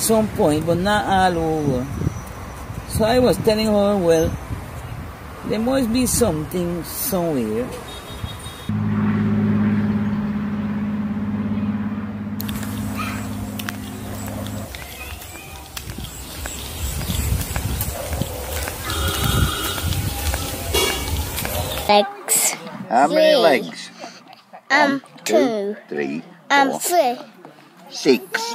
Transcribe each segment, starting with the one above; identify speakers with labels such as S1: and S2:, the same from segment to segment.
S1: in some point, but not all over. So I was telling her, well, there must be something somewhere.
S2: legs.
S3: How many
S2: Three.
S3: legs?
S2: Um, two.
S3: Three,
S2: Um,
S3: four,
S2: three.
S3: six.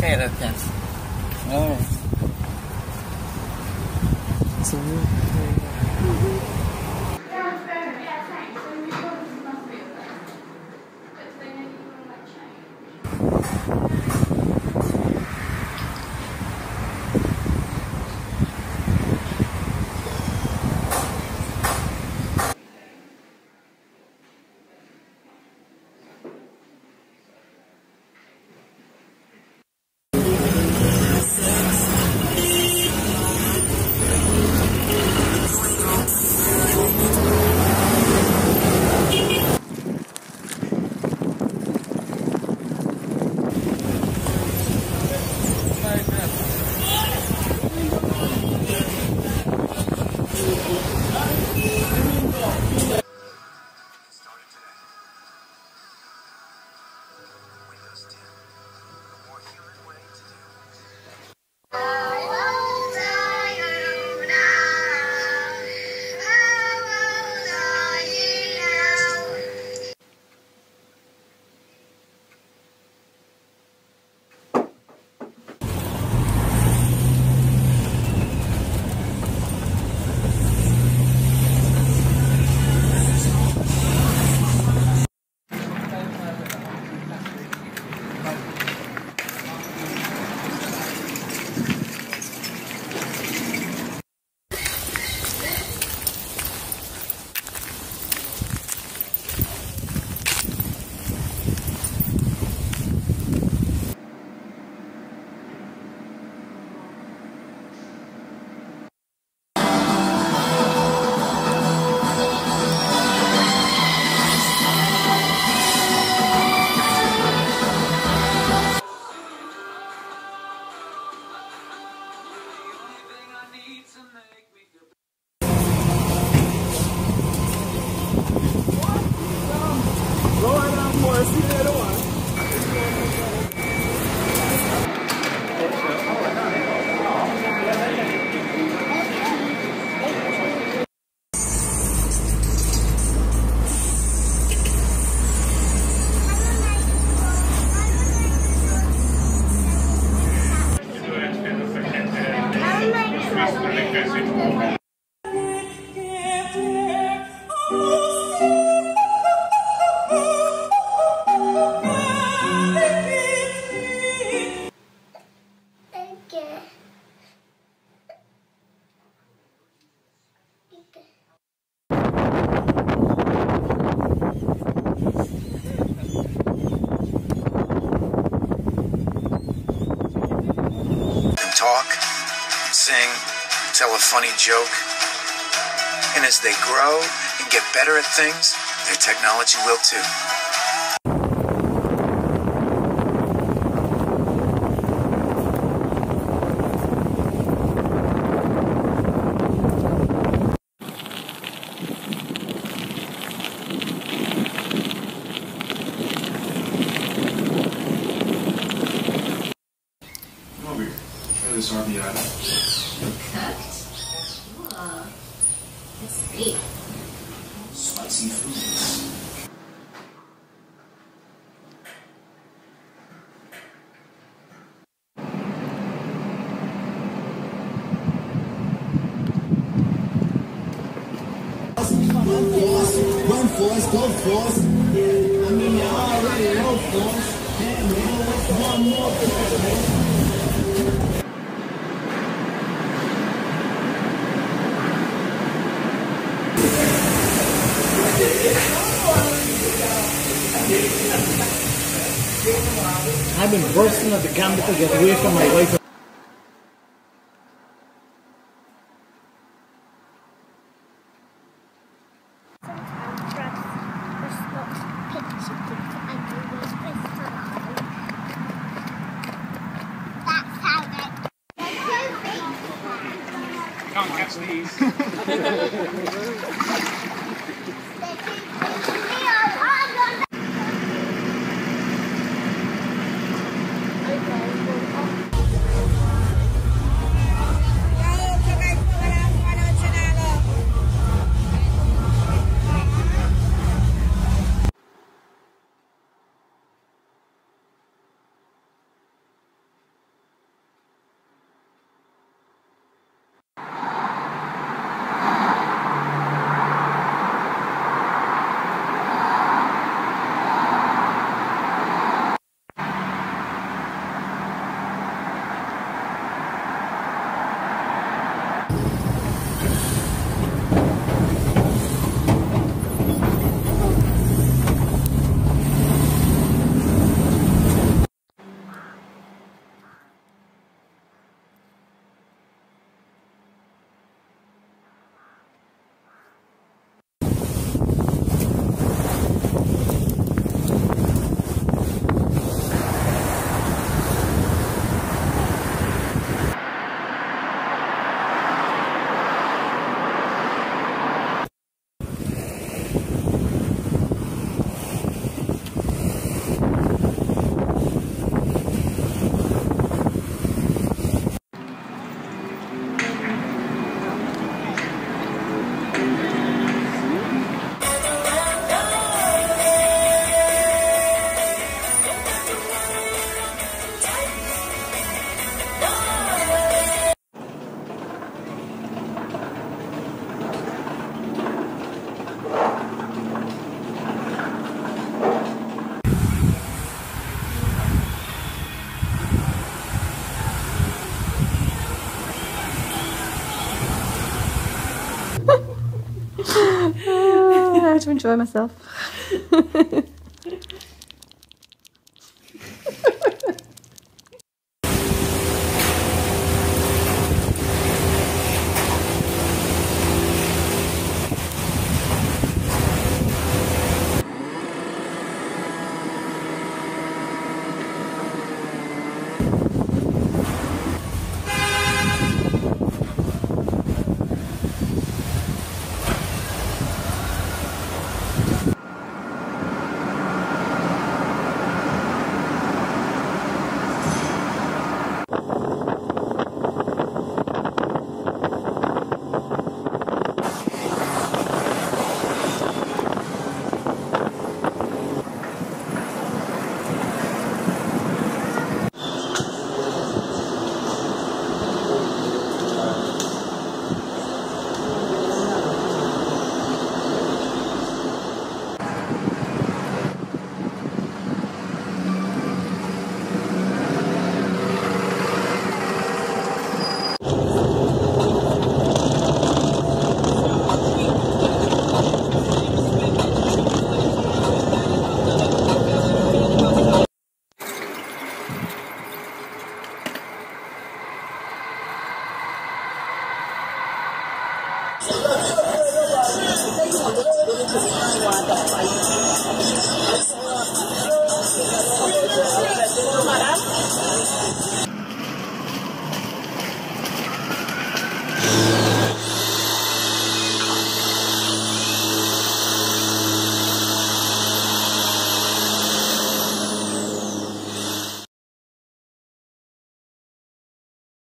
S1: cái này. Oh.
S3: Oh.
S4: talk, sing, tell a funny joke. And as they grow and get better at things, their technology will too.
S5: Spicy food.
S6: One force, one force, one
S7: force. Been bursting at the gambit to get away from my wife.
S2: Sometimes Russ just
S8: enjoy myself.